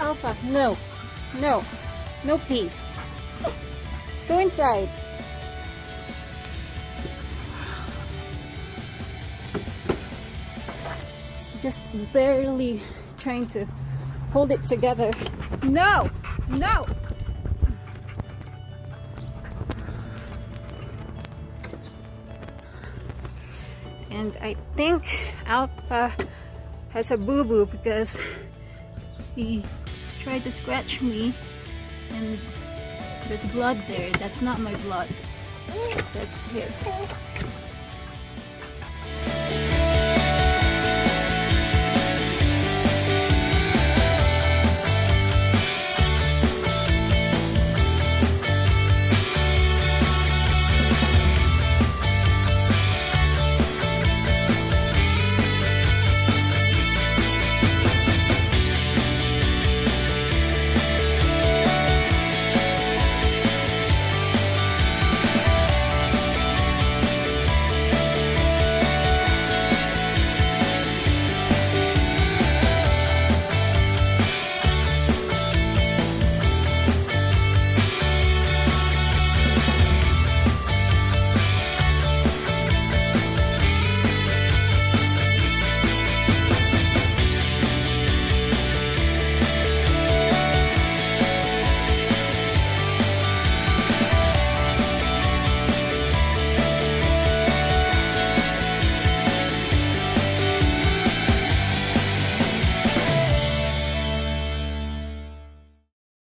Alpha, no. No. No, please. Go inside. Just barely trying to hold it together. No! No! And I think Alpha has a boo-boo because he tried to scratch me and there's blood there. That's not my blood. That's his.